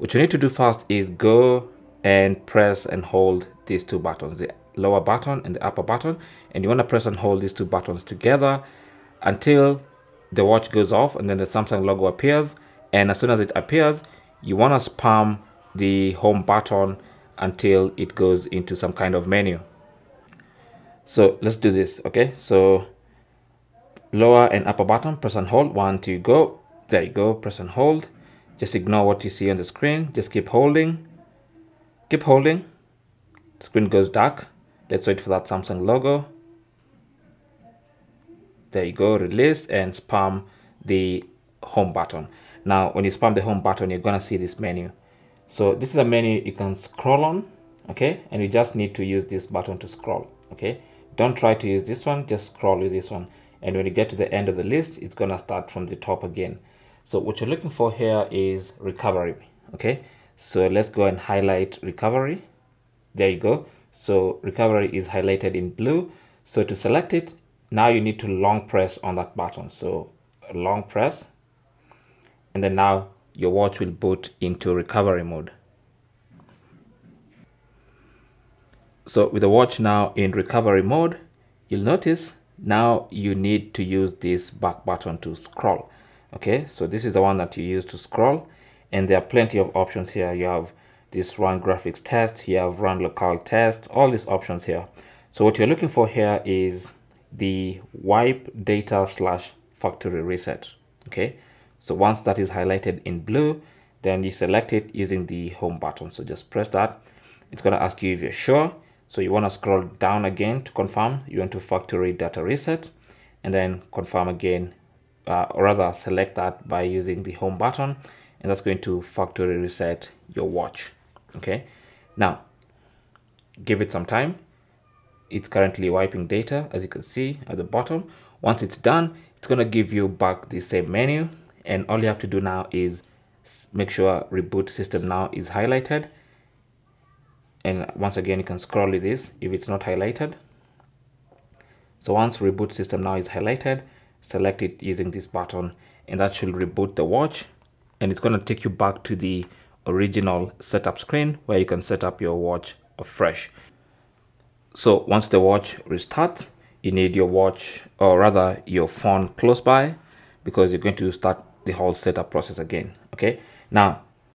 what you need to do first is go and press and hold these two buttons the lower button and the upper button. And you want to press and hold these two buttons together until the watch goes off and then the Samsung logo appears. And as soon as it appears you want to spam the home button until it goes into some kind of menu. So let's do this okay? So lower and upper button press and hold. One two go. There you go press and hold just ignore what you see on the screen. Just keep holding. Keep holding. Screen goes dark. Let's wait for that samsung logo. There you go. Release and spam the home button. Now when you spam the home button you're gonna see this menu. So this is a menu you can scroll on okay? And you just need to use this button to scroll okay? Don't try to use this one. Just scroll with this one. And when you get to the end of the list it's gonna start from the top again so what you're looking for here is recovery okay? So let's go and highlight recovery. There you go. So recovery is highlighted in blue. So to select it now you need to long press on that button. So long press and then now your watch will boot into recovery mode. So with the watch now in recovery mode you'll notice now you need to use this back button to scroll okay so this is the one that you use to scroll and there are plenty of options here. You have this run graphics test you have run local test all these options here. So what you're looking for here is the wipe data slash factory reset okay? So once that is highlighted in blue then you select it using the home button. So just press that. It's going to ask you if you're sure. So you want to scroll down again to confirm. You want to factory data reset and then confirm again uh, or rather select that by using the home button and that's going to factory reset your watch okay? Now give it some time. It's currently wiping data as you can see at the bottom. Once it's done it's going to give you back the same menu and all you have to do now is make sure reboot system now is highlighted. And once again you can scroll with this if it's not highlighted. So once reboot system now is highlighted select it using this button and that should reboot the watch and it's going to take you back to the original setup screen where you can set up your watch afresh so once the watch restarts, you need your watch or rather your phone close by because you're going to start the whole setup process again. Okay. Now